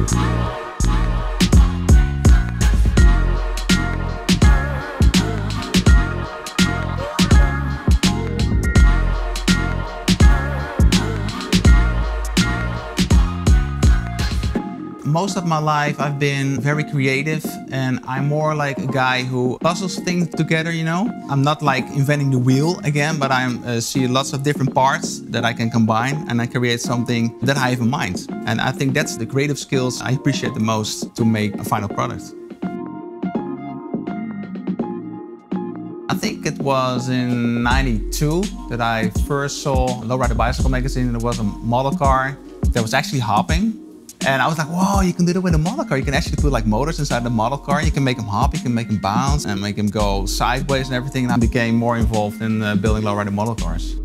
Música most of my life I've been very creative and I'm more like a guy who puzzles things together, you know? I'm not like inventing the wheel again, but I uh, see lots of different parts that I can combine and I create something that I have in mind. And I think that's the creative skills I appreciate the most to make a final product. I think it was in 92 that I first saw Lowrider Bicycle magazine. And there was a model car that was actually hopping and I was like, whoa, you can do it with a model car. You can actually put like motors inside the model car. You can make them hop, you can make them bounce and make them go sideways and everything. And I became more involved in uh, building lowrider model cars.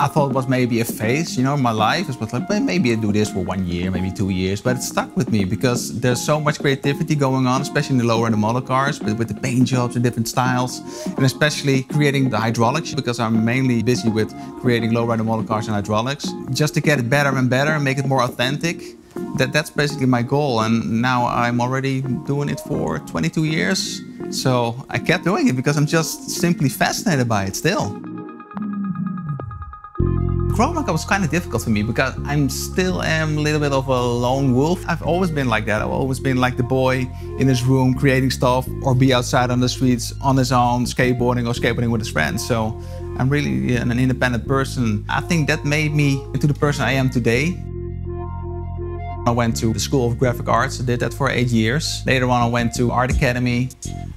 I thought it was maybe a phase, you know, in my life. It was like, maybe I do this for one year, maybe two years, but it stuck with me because there's so much creativity going on, especially in the lower end of model cars, with, with the paint jobs and different styles, and especially creating the hydraulics because I'm mainly busy with creating low rider model cars and hydraulics, just to get it better and better and make it more authentic. That, that's basically my goal, and now I'm already doing it for 22 years. So I kept doing it because I'm just simply fascinated by it still growing up was kind of difficult for me because I'm still am a little bit of a lone wolf. I've always been like that. I've always been like the boy in his room creating stuff or be outside on the streets on his own, skateboarding or skateboarding with his friends. So I'm really an independent person. I think that made me into the person I am today. I went to the School of Graphic Arts. I did that for eight years. Later on, I went to Art Academy.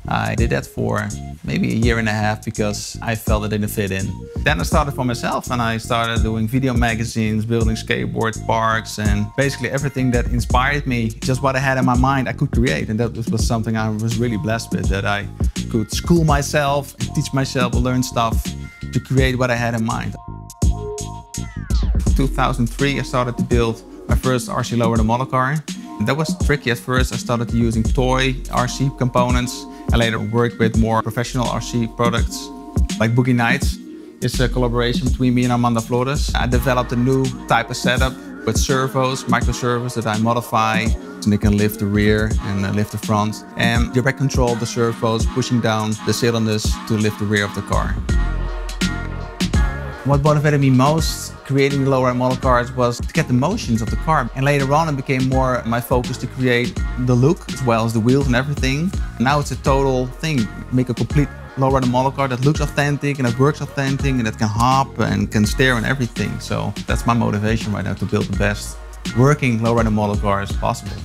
I did that for maybe a year and a half because I felt it didn't fit in. Then I started for myself and I started doing video magazines, building skateboard parks and basically everything that inspired me, just what I had in my mind, I could create. And that was something I was really blessed with, that I could school myself, teach myself, learn stuff to create what I had in mind. 2003, I started to build my first RC lowrider model car. That was tricky at first. I started using toy RC components I later worked with more professional RC products like Boogie Nights. It's a collaboration between me and Amanda Flores. I developed a new type of setup with servos, micro servos that I modify so they can lift the rear and uh, lift the front and direct control the servos pushing down the cylinders to lift the rear of the car. What motivated me most creating the lower model cars was to get the motions of the car. And later on it became more my focus to create the look as well as the wheels and everything. Now it's a total thing, make a complete lower model car that looks authentic and that works authentic and that can hop and can steer and everything. So that's my motivation right now to build the best working low rider model as possible.